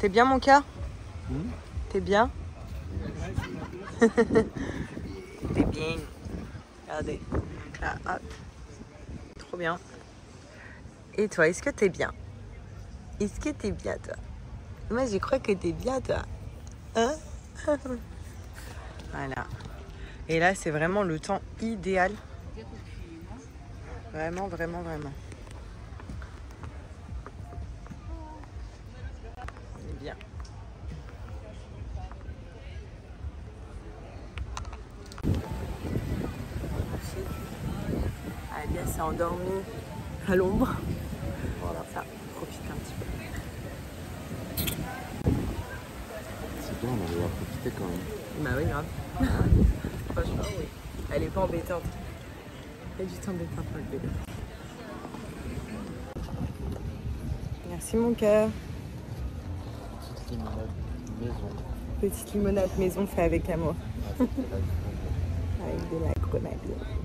T'es bien mon cœur Hmm T'es bien T'es bien. Regardez. Là, hop. Trop bien. Et toi, est-ce que t'es bien Est-ce que t'es bien, toi Moi, je crois que t'es bien, toi. Hein Voilà. Et là, c'est vraiment le temps idéal. Vraiment, vraiment, vraiment. Bien. Alia s'est endormie à l'ombre. Voilà. Ça, profite un petit peu. C'est bien, on arrive à profiter quand même. Bah oui, grave. Franchement, oui. Elle est pas embêtante. Elle est juste embêtante pour le bébé. Merci mon cœur. Petite limonade maison. Petite limonade maison fait avec amour. C'était la vie. Avec de la grenade.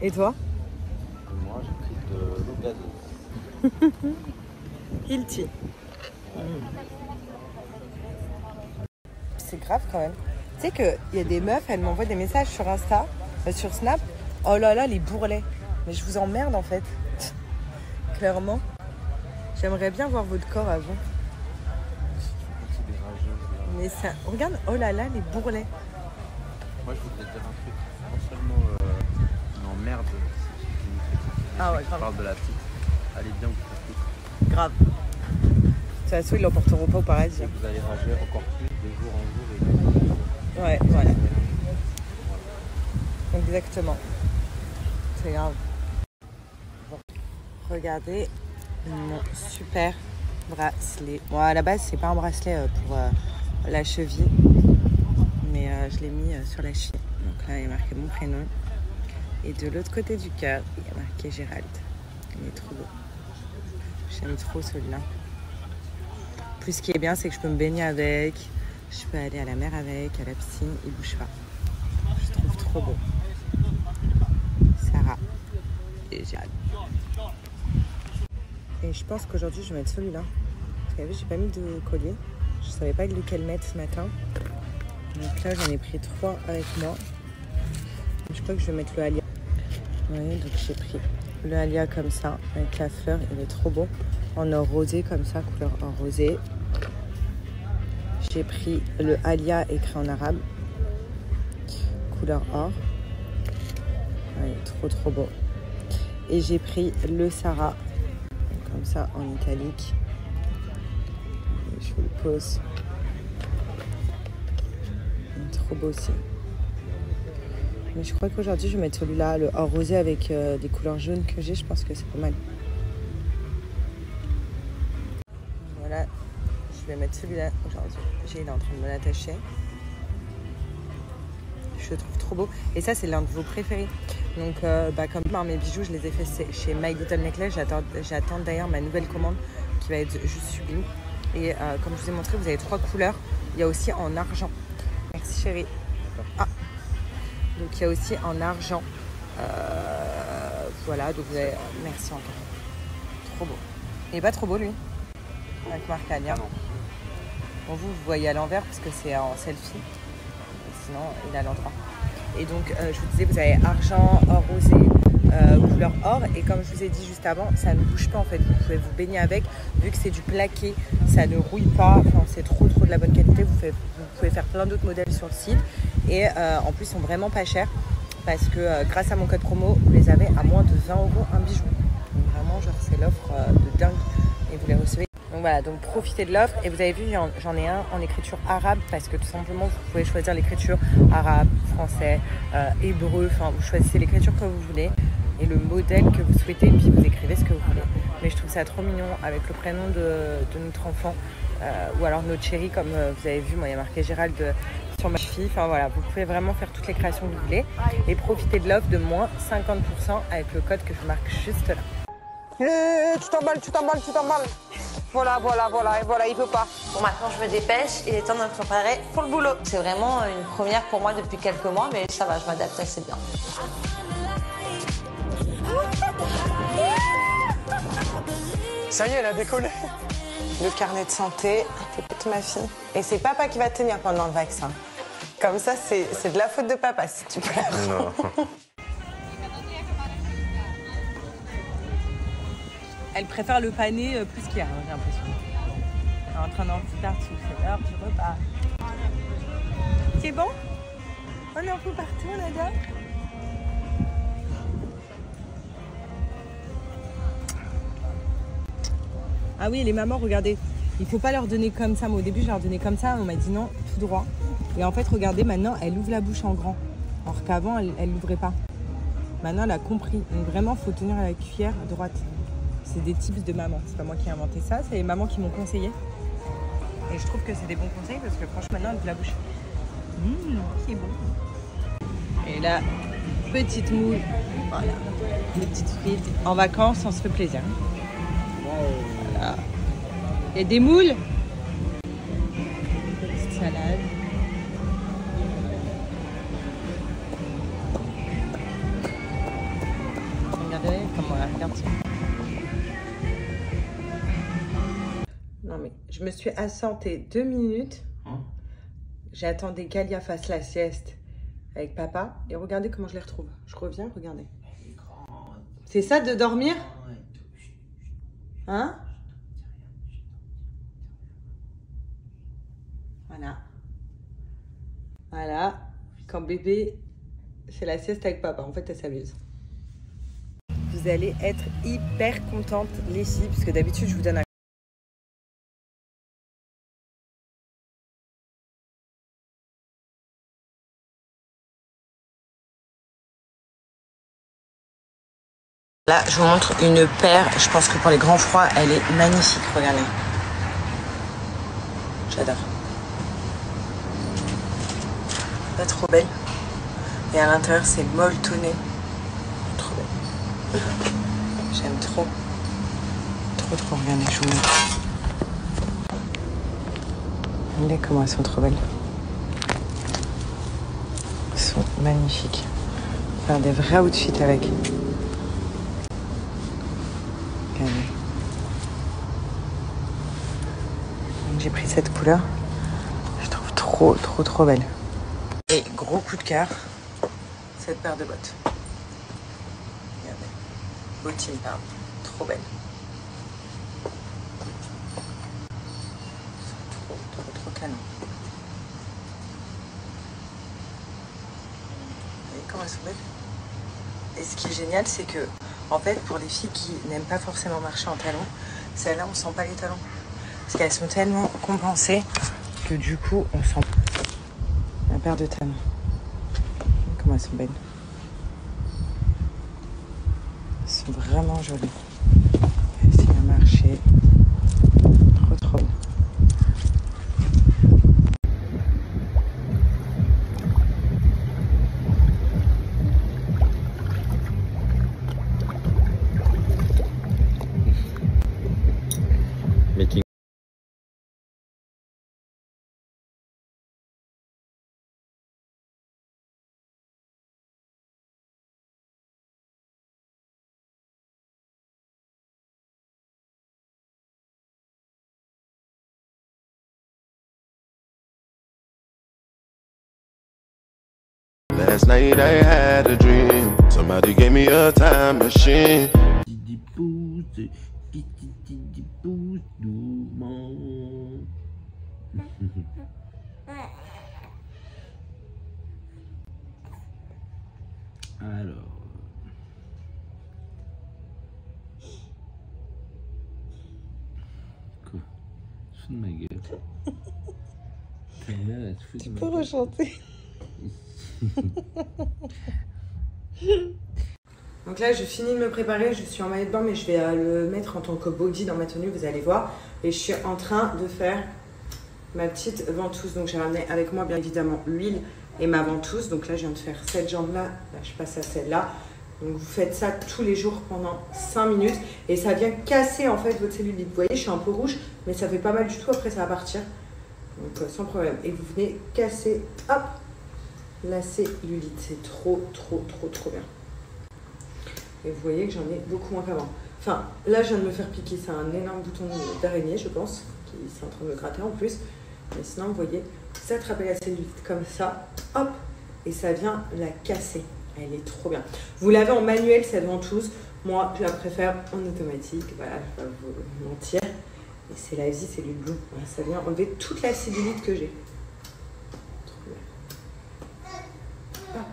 Et toi Moi, j'ai pris de l'eau gazeuse. Hilti. C'est grave quand même. Tu sais qu'il y a des meufs, elles m'envoient des messages sur Insta, euh, sur Snap. Oh là là, les bourrelets. Mais je vous emmerde en fait. Clairement. J'aimerais bien voir votre corps avant. Mais ça. Regarde, oh là là, les bourrelets. Moi, je voudrais dire un truc. Non seulement euh, une nous fait kiffer. Ah ouais, Je grave. parle de la petite. Allez bien, vous faites tout. Grave. De toute façon, ils l'emporteront pas au paradis. Et vous allez rager encore plus de jour en jour. Et Ouais, voilà. Exactement. C'est grave. Regardez mon super bracelet. Bon, à la base, c'est pas un bracelet euh, pour euh, la cheville, mais euh, je l'ai mis euh, sur la cheville. Donc là, il y a marqué mon prénom. Et de l'autre côté du cœur, il y a marqué Gérald. Il est trop beau. J'aime trop celui-là. Plus, ce qui est bien, c'est que je peux me baigner avec. Je peux aller à la mer avec, à la piscine, il bouge pas. Je trouve trop beau. Sarah et Jade. Et je pense qu'aujourd'hui, je vais mettre celui-là. Vous savez, j'ai pas mis de collier. Je savais pas lequel mettre ce matin. Donc là, j'en ai pris trois avec moi. Je crois que je vais mettre le Alia. Oui, donc j'ai pris le Alia comme ça, avec la fleur. Il est trop beau. En or rosé comme ça, couleur or rosé. J'ai pris le Alia écrit en arabe, couleur or. Ouais, trop trop beau. Et j'ai pris le Sarah, comme ça en italique. Pose. Il est Trop beau aussi. Mais je crois qu'aujourd'hui je vais mettre celui-là, le or rosé avec euh, des couleurs jaunes que j'ai. Je pense que c'est pas mal. Voilà, je vais mettre celui-là aujourd'hui. J'ai il est en train de me l'attacher. Je le trouve trop beau. Et ça, c'est l'un de vos préférés. Donc, euh, bah, comme par mes bijoux, je les ai fait chez My Little Necklace. J'attends d'ailleurs ma nouvelle commande qui va être juste sublime. Et euh, comme je vous ai montré, vous avez trois couleurs. Il y a aussi en argent. Merci chérie. Ah. Donc il y a aussi en argent. Euh, voilà, donc vous avez... Merci encore. Trop beau. Il est pas trop beau lui? Avec Alia. Ah. Bon, vous, vous voyez à l'envers parce que c'est en selfie. Sinon, il est à l'endroit. Et donc, euh, je vous disais, vous avez argent, or rosé, euh, couleur or. Et comme je vous ai dit juste avant, ça ne bouge pas en fait. Vous pouvez vous baigner avec. Vu que c'est du plaqué, ça ne rouille pas. Enfin, c'est trop, trop de la bonne qualité. Vous, faites- vous pouvez faire plein d'autres modèles sur le site. Et euh, en plus, ils sont vraiment pas chers. Parce que euh, grâce à mon code promo, vous les avez à moins de 20 euros un bijou. Donc vraiment, genre, c'est l'offre de dingue. Et vous les recevez. Donc voilà, donc profitez de l'offre. Et vous avez vu, j'en ai un en écriture arabe parce que tout simplement, vous pouvez choisir l'écriture arabe, français, hébreu. Enfin, vous choisissez l'écriture que vous voulez et le modèle que vous souhaitez. Et puis vous écrivez ce que vous voulez. Mais je trouve ça trop mignon avec le prénom de, de notre enfant euh, ou alors notre chéri, comme euh, vous avez vu, moi il y a marqué Gérald euh, sur ma cheville. Enfin voilà, vous pouvez vraiment faire toutes les créations que vous voulez et profiter de l'offre de moins 50% avec le code que je marque juste là. Eh, tu t'emballes, tu t'emballes, tu t'emballes. Voilà, voilà, voilà, et voilà, il peut pas. Bon, maintenant je me dépêche, il est temps de me préparer pour le boulot. C'est vraiment une première pour moi depuis quelques mois, mais ça va, je m'adapte assez bien. Ça y est, elle a décollé. le carnet de santé. T'écoutes ma fille. Et c'est papa qui va tenir pendant le vaccin. Comme ça, c'est c'est de la faute de papa si tu pleures. Non. Elle préfère le pané euh, plus qu'il y a, j'ai l'impression. Elle est en train d'en faire tout. C'est l'heure du repas. C'est bon? On en fout partout, on Ah oui, les mamans, regardez. Il faut pas leur donner comme ça. Moi, au début, je leur donnais comme ça. On m'a dit non, tout droit. Et en fait, regardez, maintenant, elle ouvre la bouche en grand. Alors qu'avant, elle ne l'ouvrait pas. Maintenant, elle a compris. Donc vraiment, faut tenir la cuillère droite. C'est des tips de maman. C'est pas moi qui ai inventé ça, c'est les mamans qui m'ont conseillé. Et je trouve que c'est des bons conseils parce que franchement, maintenant, elle ouvre la bouche. Mmh, c'est bon. Et là, petite moule. Voilà. Des petites frites. En vacances, on se fait plaisir. Il y a des moules. Petite salade. Regardez comment elle regarde ça. Non mais je me suis assentée deux minutes. J'attendais qu'Alia fasse la sieste avec papa. Et regardez comment je les retrouve. Je reviens, regardez. C'est ça de dormir? Hein? Voilà. Voilà. Quand bébé fait la sieste avec papa, en fait, elle s'amuse. Vous allez être hyper contente, les filles, parce que d'habitude, je vous donne un Là, je vous montre une paire. Je pense que pour les grands froids, elle est magnifique. Regardez. J'adore. Pas trop belle. Et à l'intérieur, c'est molletonné. Trop belle. J'aime trop. Trop, trop. Regardez, je vous. Regardez comment elles sont trop belles. Elles sont magnifiques. Faire des vrais outfits avec. J'ai pris cette couleur. Je trouve trop, trop, trop belle. Et gros coup de cœur, cette paire de bottes. Regardez. Bottines, pardon. Trop belle. Trop, trop, trop canon. Vous voyez comment elles sont belles? Et ce qui est génial, c'est que, en fait, pour les filles qui n'aiment pas forcément marcher en talons, celles-là, on sent pas les talons. Parce qu'elles sont tellement compensées que du coup, on sent la paire de talons. Elles sont belles. Elles sont vraiment jolies. Facile à marcher. Trop, trop bien. Making. Last night I had a dream. Somebody gave me a time machine. Alors. Quoi? Fout de ma gueule. Pour gueule. rechanter. Donc là, je finis de me préparer. Je suis en maillot de bain, mais je vais euh, le mettre en tant que body dans ma tenue, vous allez voir. Et je suis en train de faire ma petite ventouse. Donc j'ai ramené avec moi, bien évidemment, l'huile et ma ventouse. Donc là, je viens de faire cette jambe-là. Là, je passe à celle-là. Donc vous faites ça tous les jours pendant 5 minutes. Et ça vient casser, en fait, votre cellulite. Vous voyez, je suis un peu rouge, mais ça fait pas mal du tout. Après, ça va partir. Donc euh, sans problème. Et vous venez casser, hop, la cellulite. C'est trop, trop, trop, trop bien. Et vous voyez que j'en ai beaucoup moins qu'avant. Enfin, là, je viens de me faire piquer. C'est un énorme bouton d'araignée, je pense, qui est en train de me gratter en plus. Mais sinon, vous voyez, vous attrapez la cellulite comme ça, hop, et ça vient la casser. Elle est trop bien. Vous l'avez en manuel, cette ventouse. Moi, je la préfère en automatique. Voilà, je vais pas vous mentir. Et c'est la vie, c'est bleu. Voilà, ça vient enlever toute la cellulite que j'ai. Trop bien. Hop.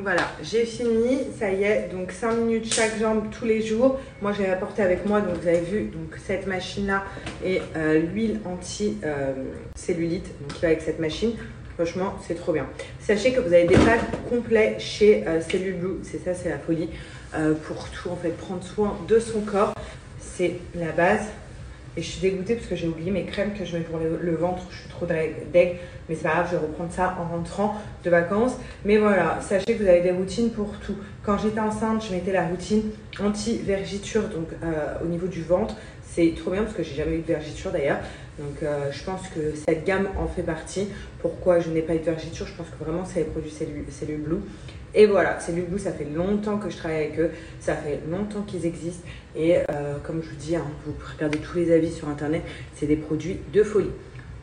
Donc voilà, j'ai fini, ça y est, donc 5 minutes chaque jambe tous les jours. Moi j'avais apporté avec moi, donc vous avez vu, donc cette machine-là et euh, l'huile anti-cellulite, qui va avec cette machine. Franchement, c'est trop bien. Sachez que vous avez des packs complets chez euh, Blue, c'est ça, c'est la folie, euh, pour tout en fait, prendre soin de son corps. C'est la base. Et je suis dégoûtée parce que j'ai oublié mes crèmes que je mets pour le, ventre. Je suis trop deg, mais c'est pas grave, je vais reprendre ça en rentrant de vacances. Mais voilà, sachez que vous avez des routines pour tout. Quand j'étais enceinte, je mettais la routine anti-vergiture, donc euh, au niveau du ventre. C'est trop bien parce que j'ai jamais eu de vergiture d'ailleurs. Donc euh, je pense que cette gamme en fait partie. Pourquoi je n'ai pas eu de vergiture? Je pense que vraiment c'est les produits Cellule Blue. Et voilà, Cellule Blue, ça fait longtemps que je travaille avec eux, ça fait longtemps qu'ils existent. Et euh, comme je vous dis, hein, vous regardez tous les avis sur internet, c'est des produits de folie.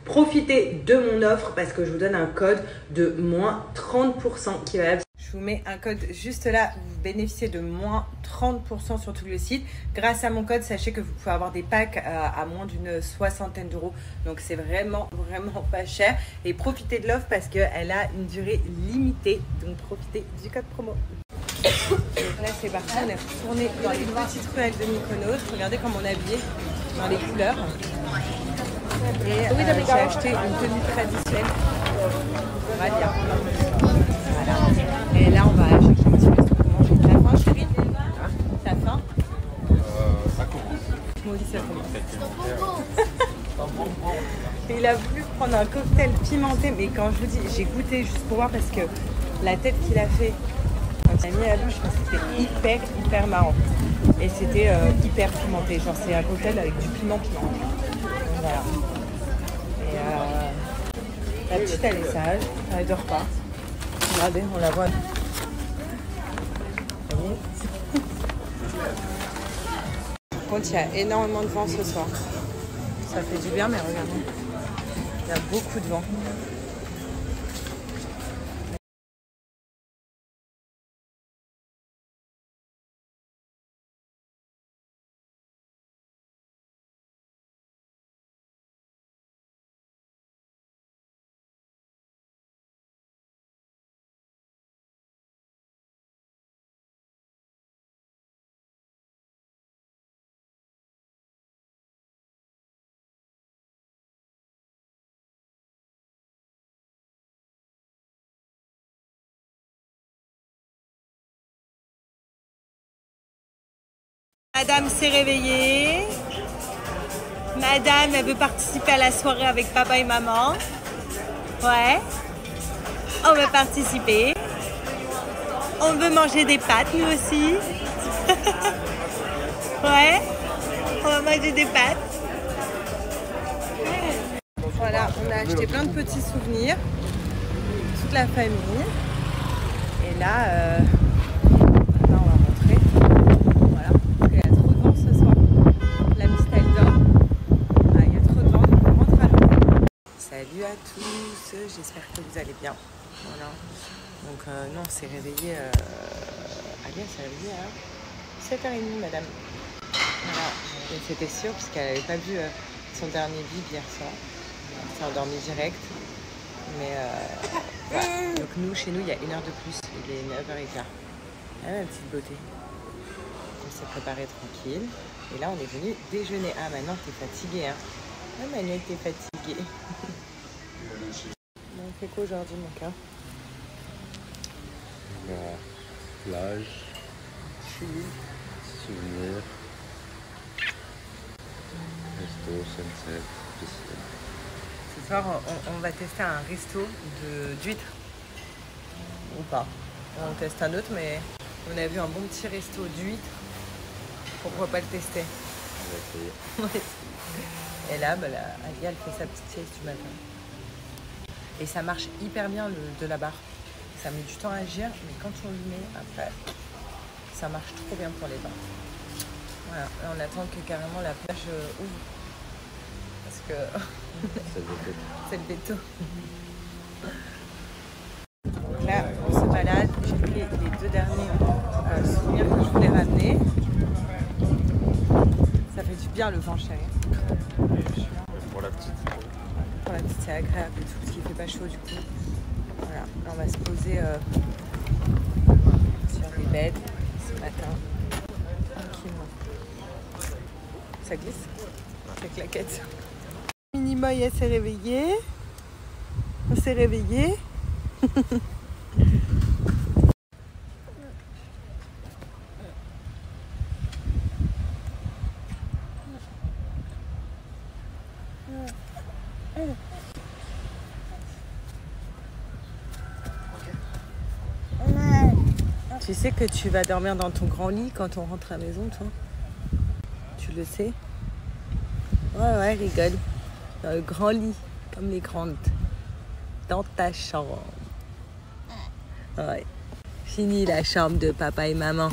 Profitez de mon offre parce que je vous donne un code de moins 30% qui va je vous mets un code juste là, vous bénéficiez de moins 30% sur tout le site. Grâce à mon code, sachez que vous pouvez avoir des packs à, à moins d'une soixantaine d'euros. Donc c'est vraiment, vraiment pas cher. Et profitez de l'offre parce qu'elle a une durée limitée. Donc profitez du code promo. Là c'est parti, on est retourné dans les petites ruelles de Mykonos. Regardez comme on est dans les couleurs. Et euh, j'ai acheté une tenue traditionnelle. On va dire. Voilà. Et là, on va chercher un petit resto pour manger. T'as faim, chérie T'as faim ça commence. Moi aussi, ça commence. Et il a voulu prendre un cocktail pimenté, mais quand je vous dis, j'ai goûté juste pour voir parce que la tête qu'il a fait quand il a mis à la bouche, c'était hyper, hyper marrant. Et c'était euh, hyper pimenté. Genre, c'est un cocktail avec du piment piment. Voilà. Et euh, la petite, elle est sage, elle dort pas. Regardez, on la voit. Par contre, il y a énormément de vent ce soir. Ça fait du bien, mais regardez. Il y a beaucoup de vent. Madame s'est réveillée. Madame, elle veut participer à la soirée avec papa et maman. Ouais. On veut participer. On veut manger des pâtes, nous aussi. ouais. On va manger des pâtes. Voilà, on a acheté plein de petits souvenirs. Toute la famille. Et là, euh, là, on va rentrer. Voilà, parce qu'il y a trop de vent ce soir. La petite elle dort. Ah, il y a trop de vent, donc on rentre à l'eau. Salut à tous, j'espère que vous allez bien. Voilà. Donc euh, non, on s'est réveillé. Euh... S'est réveillée à 7h30, madame. Voilà, c'était sûr, parce qu'elle n'avait pas vu euh, son dernier vide hier soir. Elle s'est endormie direct. Mais euh. Donc nous, chez nous, il y a une heure de plus. Il est 9h15. Ah, ma petite beauté. On s'est préparé tranquille. Et là, on est venu déjeuner. Ah, maintenant, t'es fatigué, hein. Ah, Manuel, t'es fatigué. Fait quoi aujourd'hui, mon cœur? Voilà. Plage, souvenirs, resto, sunset, piscine. Ce soir, on, on va tester un resto de- d'huîtres. Ou pas. On teste un autre, mais on a vu un bon petit resto d'huîtres. Pourquoi pas le tester? On va essayer. Et là, bah, la- Alia, elle fait sa petite sieste du matin. Et ça marche hyper bien le, de la barre. Ça met du temps à agir, mais quand on le met après, Ça marche trop bien pour les dents. Voilà, et on attend que carrément la plage euh, ouvre. Parce que c'est le béton. Donc là, on se balade. J'ai pris les deux derniers euh, souvenirs que je voulais ramener. Ça fait du bien le vent chéri. Pour la petite. Pour la petite, c'est agréable et tout, pas chaud du coup. Voilà, là, on va se poser euh, sur les beds ce matin. Tranquillement. Ça glisse C'est claquette. Minimoy, elle s'est réveillée. On s'est réveillé. Tu sais que tu vas dormir dans ton grand lit quand on rentre à la maison, toi Tu le sais Ouais, ouais, rigole. Dans le grand lit, comme les grandes. Dans ta chambre. Ouais. Fini la chambre de papa et maman.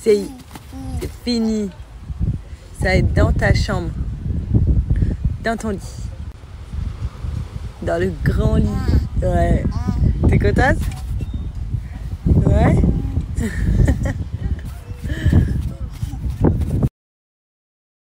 C'est fini. Ça va être dans ta chambre. Dans ton lit. Dans le grand lit. Ouais. T'es contente? Ouais